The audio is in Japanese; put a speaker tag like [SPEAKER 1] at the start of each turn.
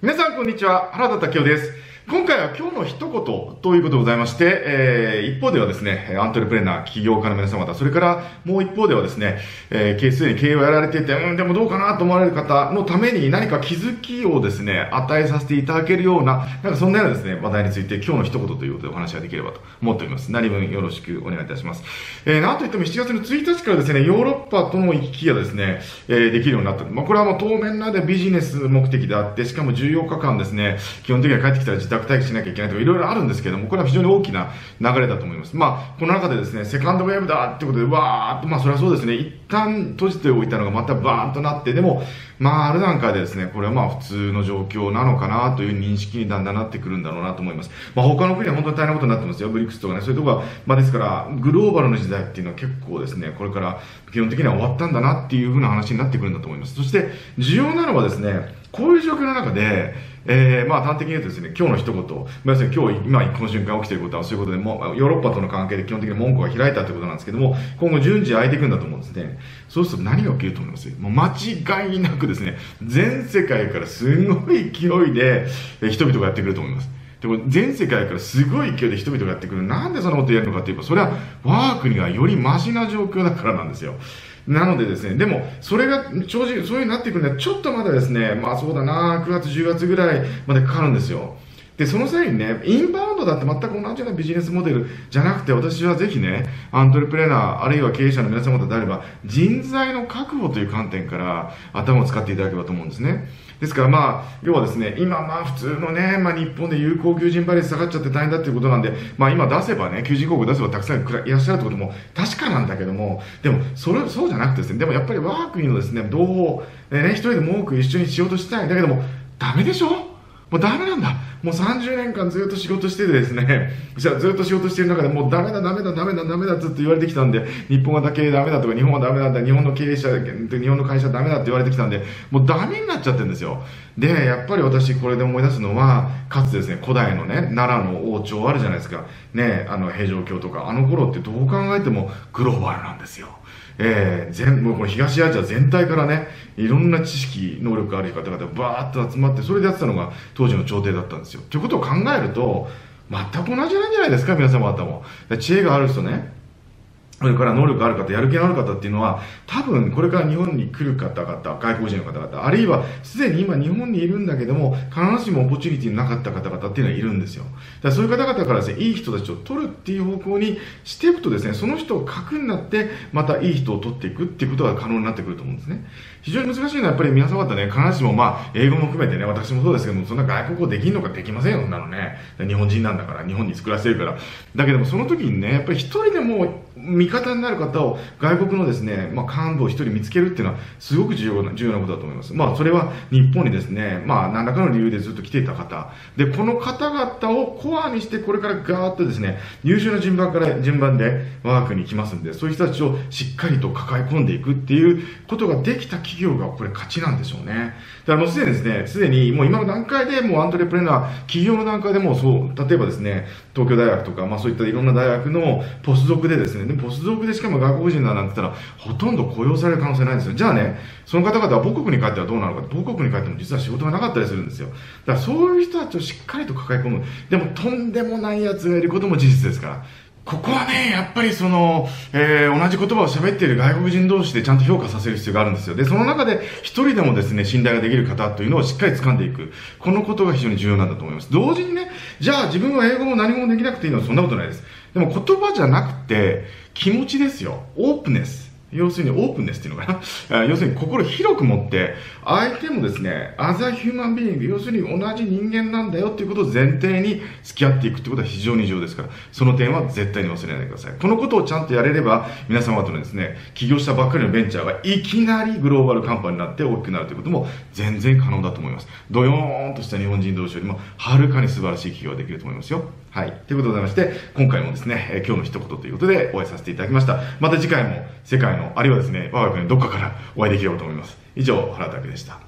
[SPEAKER 1] 皆さんこんにちは。原田武雄です。今回は今日の一言ということでございまして、えー、一方ではですね、アントレプレーナー、起業家の皆様方、それからもう一方ではですね、えー、すでに経営をやられていて、うん、でもどうかなと思われる方のために何か気づきをですね、与えさせていただけるような、なんかそんなようなですね、話題について今日の一言ということでお話ができればと思っております。何分よろしくお願いいたします。えー、なんといっても7月の1日からですね、ヨーロッパとの行き来がですね、えー、できるようになった。まあ、これはもう当面なでビジネス目的であって、しかも14日間ですね、基本的には帰ってきたら自宅待機しなきゃいけないといろいろあるんですけども、これは非常に大きな流れだと思います。まあ、この中でですね、セカンドウェーブだってことで、わーっと、まあ、それはそうですね、一旦閉じておいたのがまたバーンとなって、でも、まあ、ある段階でですね、これはまあ、普通の状況なのかなという認識にだんだんなってくるんだろうなと思います。まあ、他の国は本当に大変なことになってますよ。ブリックスとかね、そういうところは、まあ、ですから、グローバルの時代っていうのは結構ですね、これから基本的には終わったんだなっていうふうな話になってくるんだと思います。そして、重要なのはですね、こういう状況の中で、えー、まあ端的に言うとですね、今日の一言、要するに今日、今、この瞬間起きていることはそういうことで、もヨーロッパとの関係で基本的に門戸が開いたということなんですけども、今後順次開いていくんだと思うんですね。そうすると何が起きると思います？もう間違いなくですね、全世界からすごい勢いで人々がやってくると思います。でも全世界からすごい勢いで人々がやってくる。なんでそんなことやるのかというと、それは我が国がよりマシな状況だからなんですよ。なのでですね、でも、それが、正直、そういうになってくるのは、ちょっとまだですね、まあそうだな、9月、10月ぐらいまでかかるんですよ。で、その際にね、インバウドだって全く同じようなビジネスモデルじゃなくて、私はぜひね、アントレプレーナー、あるいは経営者の皆様方であれば、人材の確保という観点から頭を使っていただければと思うんですね。ですからまあ、要はですね、今まあ普通のね、まあ日本で有効求人倍率下がっちゃって大変だっていうことなんで、まあ今出せばね、求人広告出せばたくさんいらっしゃるってことも確かなんだけども、でも、それ、そうじゃなくてですね、でもやっぱり我が国のですね、同胞、ね、一人でも多く一緒にしようとしたい。だけども、ダメでしょ？もうダメなんだ。もう30年間ずっと仕事しててですね、じゃあずっと仕事してる中でもうダメだ、ダメだ、ダメだ、ダメだずっと言われてきたんで、日本はだけダメだとか、日本はダメなんだ、日本の経営者、日本の会社ダメだって言われてきたんで、もうダメになっちゃってるんですよ。で、やっぱり私これで思い出すのは、かつですね、古代のね、奈良の王朝あるじゃないですか。ね、あの、平城京とか、あの頃ってどう考えてもグローバルなんですよ。えー、全もうこの東アジア全体からねいろんな知識能力ある方々がバーッと集まってそれでやってたのが当時の朝廷だったんですよ。ということを考えると全く同じなんじゃないですか皆様方も。知恵がある人ねそれから能力ある方、やる気のある方っていうのは、多分これから日本に来る方々、外国人の方々、あるいはすでに今日本にいるんだけども、必ずしもオポチュニティなかった方々っていうのはいるんですよ。だからそういう方々からですね、いい人たちを取るっていう方向にしていくとですね、その人を核になって、またいい人を取っていくっていうことが可能になってくると思うんですね。非常に難しいのはやっぱり皆様方ね、必ずしもまあ、英語も含めてね、私もそうですけども、そんな外国語できんのかできませんよ、そんなのね。日本人なんだから、日本に作らせるから。だけどもその時にね、やっぱり一人でも味方になる方を外国のですね、まあ、幹部を一人見つけるっていうのはすごく重要な重要なことだと思います。まあ、それは日本にですね、まあ、何らかの理由でずっと来ていた方。で、この方々をコアにしてこれからガーッとですね、優秀な順番から順番で我が国に来ますんで、そういう人たちをしっかりと抱え込んでいくっていうことができた企業がこれ勝ちなんでしょうね。だからもうすでにですね、すでにもう今の段階でもうアントレプレナー、企業の段階でもそう、例えばですね、東京大学とか、まあそういったいろんな大学のポスドクでですね、でポスドクでしかも外国人だなんて言ったら、ほとんど雇用される可能性ないんですよ。じゃあね、その方々は母国に帰ってはどうなのか、母国に帰っても実は仕事がなかったりするんですよ。だからそういう人たちをしっかりと抱え込む。でもとんでもない奴がいることも事実ですから。ここはね、やっぱりその、えー、同じ言葉を喋っている外国人同士でちゃんと評価させる必要があるんですよ。で、その中で一人でもですね、信頼ができる方というのをしっかり掴んでいく。このことが非常に重要なんだと思います。同時にね、じゃあ自分は英語も何もできなくていいのはそんなことないです。でも言葉じゃなくて、気持ちですよ。オープンです。要するにオープンネスっていうのかな 要するに心広く持って、相手もですね、アザヒューマンビーイング、要するに同じ人間なんだよっていうことを前提に付き合っていくってことは非常に重要ですから、その点は絶対に忘れないでください。このことをちゃんとやれれば、皆様とのですね、起業したばっかりのベンチャーがいきなりグローバルカンパになって大きくなるということも全然可能だと思います。ドヨーンとした日本人同士よりも、はるかに素晴らしい企業ができると思いますよ。はい。ということでございまして、今回もですね、今日の一言ということでお会いさせていただきました。また次回も世界の、あるいはですね、我が国のどっかからお会いできればと思います。以上、原田でした。